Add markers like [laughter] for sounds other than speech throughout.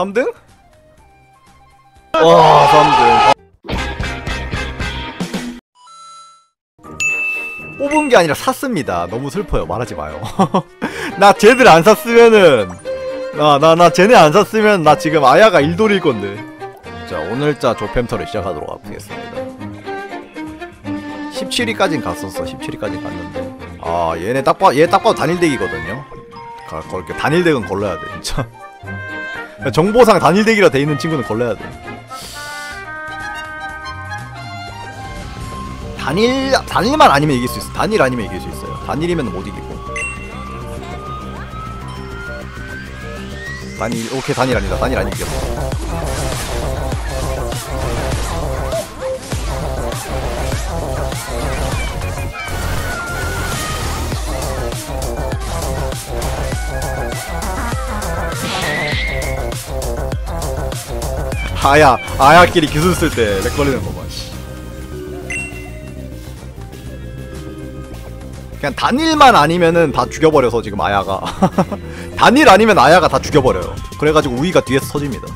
3등? 와 3등. 뽑은 게 아니라 샀습니다. 너무 슬퍼요. 말하지 마요. [laughs] 나 쟤들 안 샀으면은 나나 나 쟤네 안 샀으면 나 지금 아야가 일돌일 건데. 자 오늘자 조팸터를 시작하도록 하겠습니다. 17위까진 갔었어. 17위까진 갔는데. 아 얘네 딱 봐, 얘 딱 봐도 단일덱이거든요. 가, 그렇게 단일덱은 걸러야 돼 진짜 정보상 단일덱이라 돼 있는 친구는 걸러야 돼. 단일 단일만 아니면 이길 수 있어. 단일 아니면 이길 수 있어요. 단일이면 못 이기고. 단일 오케이 단일 아니다. 단일 안 이겼어 아야 아야끼리 기술 쓸 때 렉 걸리는 거 봐. 씨. 그냥 단일만 아니면은 다 죽여버려서 지금 아야가 [laughs] 단일 아니면 아야가 다 죽여버려요. 그래가지고 우이가 뒤에서 터집니다.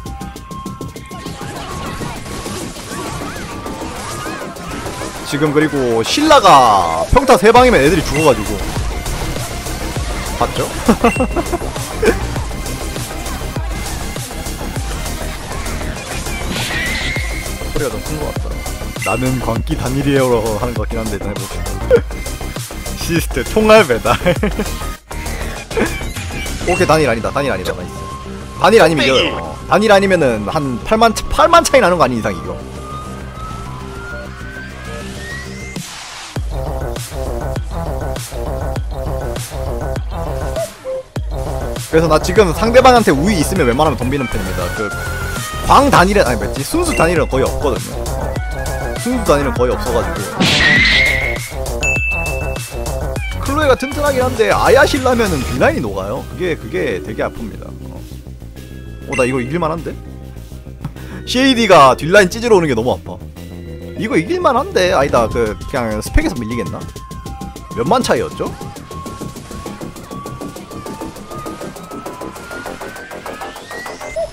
지금 그리고 신라가 평타 세 방이면 애들이 죽어가지고 봤죠? [laughs] 소리가 좀 큰 것 같다. 나는 광기 단일이에요라고 하는 것 같긴 한데 일단 해봅시다. 시스트 총알 배달. [laughs] 오케이 단일 아니다. 단일 아니다. nice. 단일 아니면 이겨요. 어, 단일 아니면은 한 8만 8만 차이 나는 거 아닌 이상 이겨. 그래서 나 지금 상대방한테 우위 있으면 웬만하면 덤비는 편입니다. 그 광 단일은 아니 뭐지 순수 단일은 거의 없거든요. 어. 순수 단일은 거의 없어가지고 클로에가 튼튼하긴 한데 아야실라면은 딜라인이 녹아요. 그게 그게 되게 아픕니다. 어, 나 이거 이길만한데? CAD가 딜라인 찢으러 오는 게 너무 아파. 이거 이길만한데 아니다 그 그냥 스펙에서 밀리겠나? 몇만 차이였죠?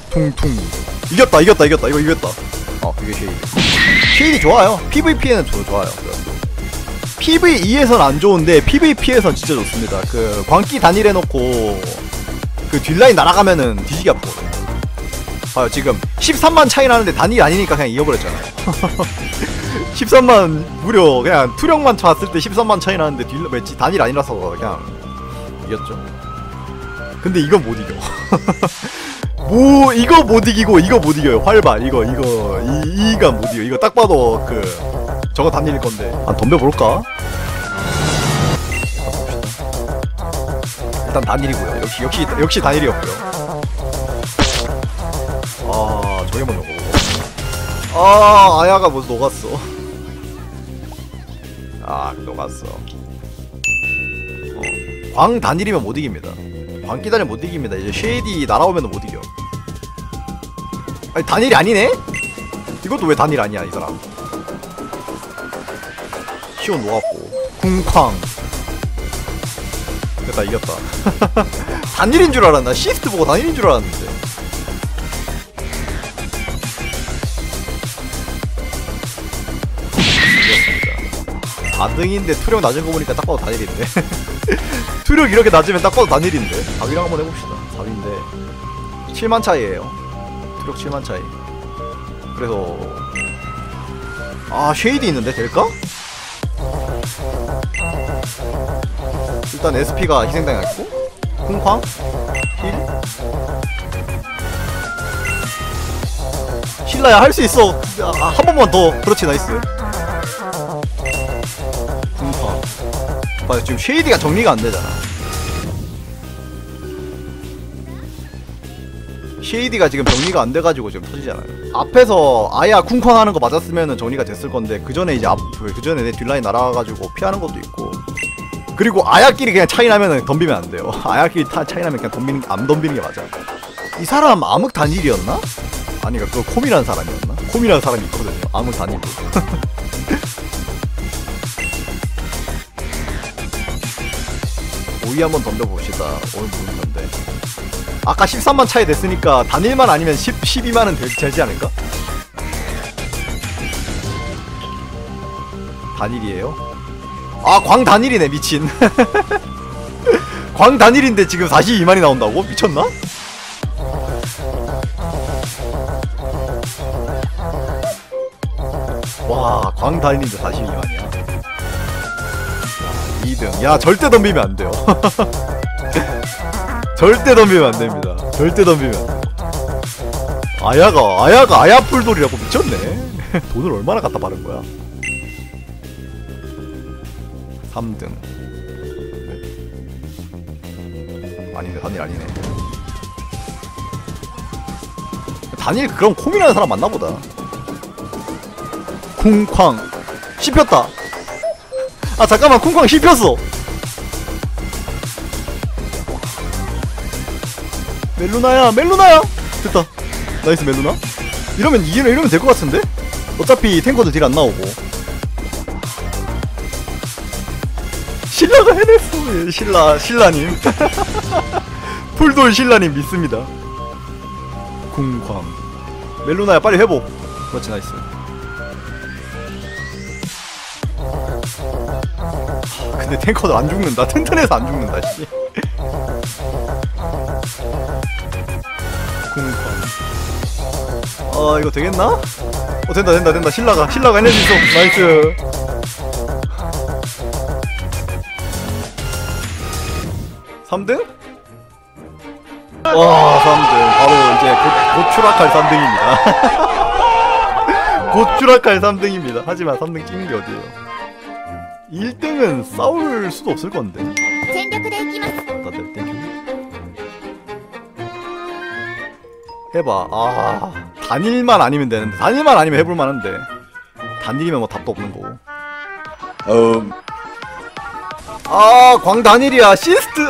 퉁퉁 이겼다 이겼다 이겼다. 이거 이겼다. 어 그게 쉐이디 쉐이디 좋아요. PVP에는 저, 좋아요. PVE에선 안 좋은데 PVP에선 진짜 좋습니다. 그 광기 단일 해놓고 그 뒷라인 날아가면은 뒤지게 아프거든요. 봐요 지금 13만 차이 나는데 단일 아니니까 그냥 이겨버렸잖아요. 13만 [laughs] 무려 그냥 투력만 쳤을 때 13만 차이 나는데 뒷 왠지 단일 아니라서 그냥 이겼죠. 근데 이건 못 이겨 [laughs] 뭐 이거 못 이기고 이거 못 이겨요. 활발 이거 이거 이 이가 못 이겨. 이거 딱 봐도 그 저거 단일일 건데. 한 덤벼 볼까? 일단 단일이고요. 역시 역시 역시 단일이었고요. 아 저게 먼저 먹어보고. 아 아야가 뭐 녹았어. 아 녹았어. 어. 광 단일이면 못 이깁니다. 광기 단일 못 이깁니다. 이제 쉐이디 날아오면 못 이겨 아니 단일이 아니네? 이것도 왜 단일 아니야 이 사람? 시온 녹았고. 쿵쾅. 됐다 이겼다. [laughs] 단일인 줄 알았나? 시스트 보고 단일인 줄 알았는데. 이겼습니다. 4등인데 투력 낮은 거 보니까 딱 봐도 단일인데. [laughs] 투력 이렇게 낮으면 딱 봐도 단일인데. 4위랑 한번 해봅시다. 4위인데. 7만 차이에요 투력 7만 차이. 그래서 아 쉐이디 있는데 될까? 일단 SP가 희생당했고 쿵쾅 힐. 신라야 할 수 있어. 아, 한 번만 더. 그렇지 nice. 쿵쾅. 봐요 지금 쉐이디가 정리가 안 되잖아 쉐이디가 지금 정리가 안 돼가지고 지금 터지잖아요. 앞에서 아야 쿵쾅 하는 거 맞았으면은 정리가 됐을 건데 그 전에 이제 앞, 그 전에 내 뒷라인 날아가가지고 피하는 것도 있고. 그리고 아야끼리 그냥 차이 나면은 덤비면 안 돼요. [laughs] 아야끼리 타, 차이 나면 그냥 덤비는 안 덤비는 게 맞아. 이 사람 암흑 단일이었나? 아니가 그 콤이라는 사람이었나? 콤이라는 사람이 있거든요. 암흑 단일로. [laughs] 오이 한번 덤벼봅시다. 오늘 모르는 건데. 아까 13만 차이 됐으니까 단일만 아니면 10, 12만은 되, 되지 않을까? 단일이에요? 아 광단일이네 미친 [laughs] 광단일인데 지금 42만이 나온다고? 미쳤나? 와 광단일인데 42만이야 2등 야 절대 덤비면 안 돼요 [laughs] 절대 덤비면 안 됩니다. 절대 덤비면 아야가 아야가 아야 풀돌이라고 미쳤네. [laughs] 돈을 얼마나 갖다 바른 거야? 3등. 아니네 단일 아니네. 단일 그럼 콤이라는 사람 맞나 보다. 쿵쾅. 씹혔다. 아 잠깐만 쿵쾅 씹혔어 멜루나야 멜루나야! 됐다. nice 멜루나. 이러면 이기면 이러면 될 것 같은데? 어차피 탱커들 딜안 나오고. 신라가 해냈어. 예, 신라 신라님. [laughs] 풀돌 신라님 믿습니다. 쿵쾅 멜루나야 빨리 회복. 그렇지 nice. 하, 근데 탱커들 안 죽는다. [laughs] 튼튼해서 안 죽는다 씨 쿵쾅 아 이거 되겠나? 어 된다 된다 된다. 신라가 신라가 해낼 수 있어 nice. 삼등? 와 3등. 바로 이제 곧, 곧 추락할 3등입니다. [laughs] 곧 추락할 3등입니다. 하지만 3등 찍는 게 어디에요? 1등은 싸울 수도 없을 건데 해봐. 아 단일만 아니면 되는데 단일만 아니면 해볼 만한데. 단일이면 뭐 답도 없는 거고. 음, 아 광단일이야. 시스트.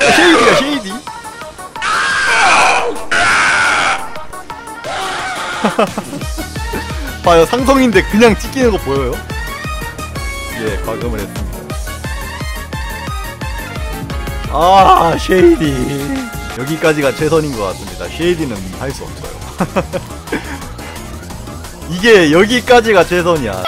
쉐이디야 쉐이디. [laughs] 봐요 상성인데 그냥 찍히는 거 보여요? 예 과금을 했습니다. 아 쉐이디 여기까지가 최선인 것 같습니다. 쉐이디는 할 수 없어요. [laughs] 이게 여기까지가 최선이야